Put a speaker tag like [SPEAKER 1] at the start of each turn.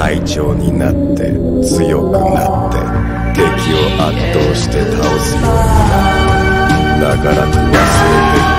[SPEAKER 1] 隊長になって強くなって敵を圧倒して倒すようにな長らく忘れて